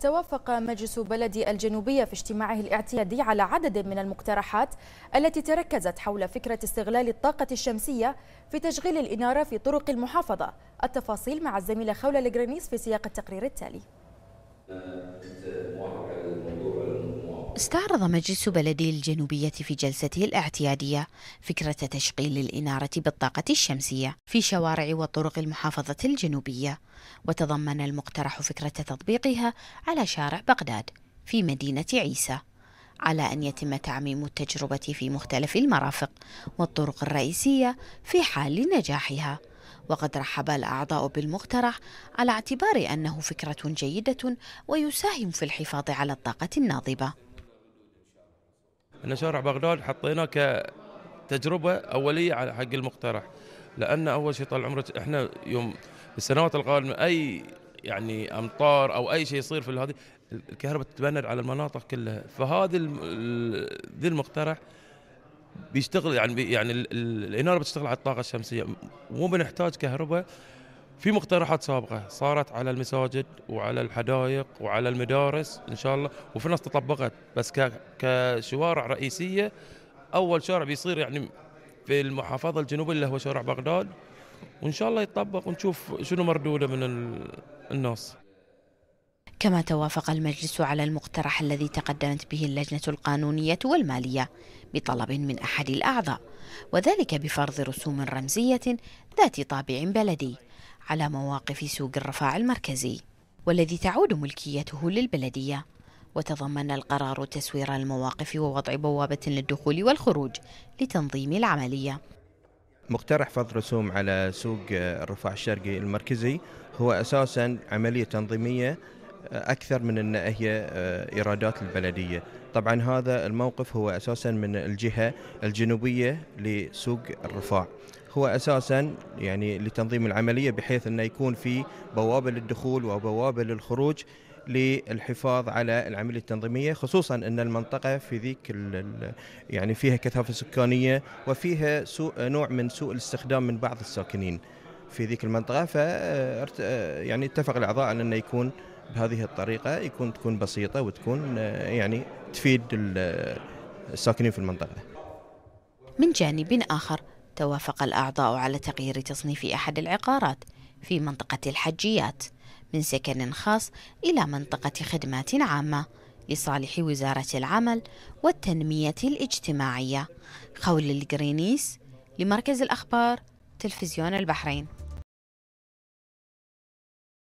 توافق مجلس بلد الجنوبية في اجتماعه الاعتيادي على عدد من المقترحات التي تركزت حول فكرة استغلال الطاقة الشمسية في تشغيل الإنارة في طرق المحافظة. التفاصيل مع الزميلة خولة الجرانيس في سياق التقرير التالي. استعرض مجلس بلدي الجنوبية في جلسته الاعتيادية فكرة تشغيل الإنارة بالطاقة الشمسية في شوارع وطرق المحافظة الجنوبية وتضمن المقترح فكرة تطبيقها على شارع بغداد في مدينة عيسى على أن يتم تعميم التجربة في مختلف المرافق والطرق الرئيسية في حال نجاحها. وقد رحب الأعضاء بالمقترح على اعتبار أنه فكرة جيدة ويساهم في الحفاظ على الطاقة الناضبة. إن شارع بغداد حطيناه كتجربة أولية على حق المقترح. لأن أول شيء طال عمرك إحنا يوم السنوات القادمة أي يعني أمطار أو أي شيء يصير في هذه الكهرباء تتبند على المناطق كلها. فهذا ذي المقترح بيشتغل يعني يعني الإنارة بتشتغل على الطاقة الشمسية. مو بنحتاج كهرباء في مقترحات سابقة صارت على المساجد وعلى الحدائق وعلى المدارس إن شاء الله وفي ناس تطبقت. بس كشوارع رئيسية أول شارع بيصير يعني في المحافظة الجنوبية اللي هو شارع بغداد وإن شاء الله يطبق ونشوف شنو مردوده من الناس. كما توافق المجلس على المقترح الذي تقدمت به اللجنة القانونية والمالية بطلب من أحد الأعضاء وذلك بفرض رسوم رمزية ذات طابع بلدي. على مواقف سوق الرفاع المركزي والذي تعود ملكيته للبلدية. وتضمن القرار تسوير المواقف ووضع بوابة للدخول والخروج لتنظيم العملية. مقترح فرض رسوم على سوق الرفاع الشرقي المركزي هو أساسا عملية تنظيمية أكثر من أن هي إيرادات البلدية طبعا هذا الموقف هو أساسا من الجهة الجنوبية لسوق الرفاع هو أساسا يعني لتنظيم العملية بحيث أنه يكون في بوابة للدخول وبوابة للخروج للحفاظ على العملية التنظيمية خصوصا أن المنطقة في ذيك يعني فيها كثافة سكانية وفيها سوء نوع من سوء الاستخدام من بعض الساكنين في ذيك المنطقة ف يعني اتفق الأعضاء على إنه يكون بهذه الطريقة يكون تكون بسيطة وتكون يعني تفيد الساكنين في المنطقة. من جانب آخر توافق الأعضاء على تغيير تصنيف أحد العقارات في منطقة الحجيات من سكن خاص إلى منطقة خدمات عامة لصالح وزارة العمل والتنمية الاجتماعية. خول الجرينيس لمركز الأخبار تلفزيون البحرين.